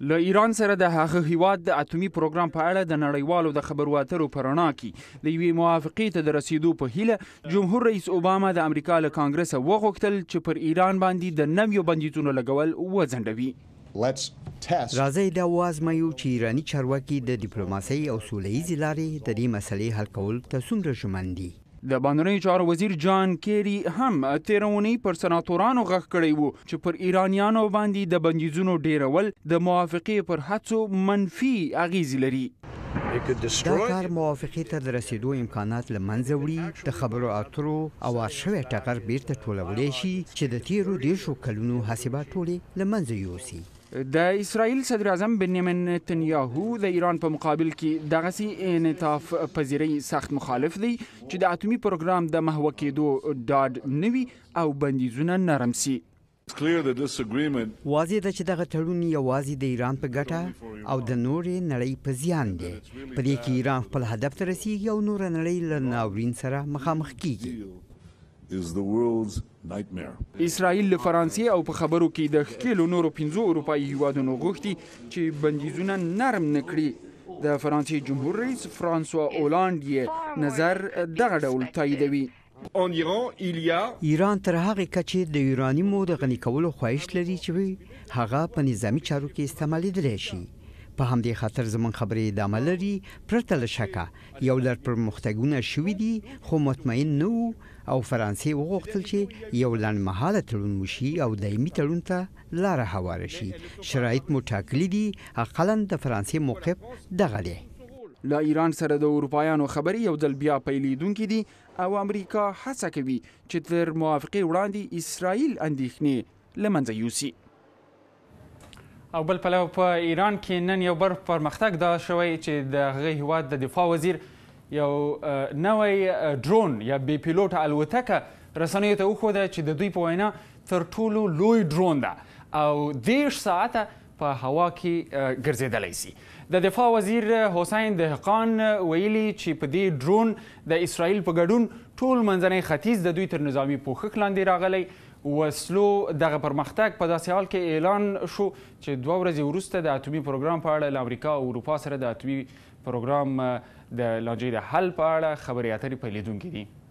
له ایران سره د هغه هیواد د اتومي پروګرام په اړه د نړیوالو د خبرو اترو په رڼا کې د یوې موافقې ته د رسیدو په هیله جمهور رئیس اوباما د امریکا له کانګرس وغوښتل چې پر ایران باندې د نویو بندیزونو لګول وځنډوي راځئ دا وازمایو چې ایراني چارواکي د ډیپلوماسۍ او سوله ییزې لارې د دې مسلې حل کولو ته څومره ژمن دي. د باندنیو چارو وزیر جان کیری هم تېره اونۍ پر سناتورانو غږ کړی و چې پر ایرانیانو باندې د بندیزونو ډېرول د موافقې پر هڅو منفي اغېزې لري. دا کار موافقې ته د رسېدو امکانات له منځه وړي، د خبرو اترو اوار شوی ټغر بېرته ټولولی شي چې د تېرو دېرشو کلونو هڅې به ټولې له منځه یوسي. د اسرائیل صدراعظم بنیامین نتنیاهو د ایران په مقابل کې دغسې انعطاف پذیرۍ سخت مخالف دی چې د اتومي پروګرام د محوه کېدو ډاډ نه وي او بندیزونه نرم سي. واضح ده چې دغه تړون یوازې د ایران په ګټه او د نورې نړۍ په زیان دی. په دې کې ایران خپل هدف ته رسیږي او نوره نړۍ له ناورین سره مخامخ کیږي. اسراییل له فرانسې او په خبرو کې د ښکېلو نورو پنځو اروپايي هیوادونو غوښتي چې بندیزونه نرم نه کړي د فرانسې جمهور رئیس فرانسوا اولاند یې نظر دغه ډول تاییدوي ایران تر هغې کچې د یورانیمو د غني کولو خواهش لري چې هغه په نظامي چارو کې استعمالیدلی شي. په همدې خاطر زموږ خبرې ادامه لري، پرته له شکه یو لړ پرمختګونه شوي دي، خو مطمئن نه وو او فرانسې وغوښتل چې یو لنډمهاله تړون وشي او دایمي تړون ته لاره هواره شي، شرایط مو ټاکلي دي، اقلاً د فرانسې موقف دغه دی. له ایران سره د اروپایانو خبرې یو ځل بیا پیلېدونکې دي او امریکا هڅه کوي چې تر موافقې وړاندې اسراییل اندېښنې له منځه یوسي. او بل پلو په ایران کې نن یو بر پرمختګ دا شوی چې د هغه هیواد د دفاع وزیر یو نوی ډرون یا بې پیلوټه الوتکه رسنیو ته وښوده چې د دوی په وینا تر ټولو لوی ډرون ده او دیش ساعته په هوا کې ګرځېدلی سي د دفاع وزیر حسین دهقان ویلي چې په دې ډرون د اسرائیل په ګډون ټول منځنی ختیځ د دوی تر نظامی پوښښ لاندې راغلی وسلو دغه پرمختګ په داسې حال کې اعلان شو چې دوه ورځې وروسته د اتومي پروګرام په اړه له امریکا او اروپا سره د اتومي پروګرام د لانجې د حل په اړه خبرې اترې پیلېدونکې دي.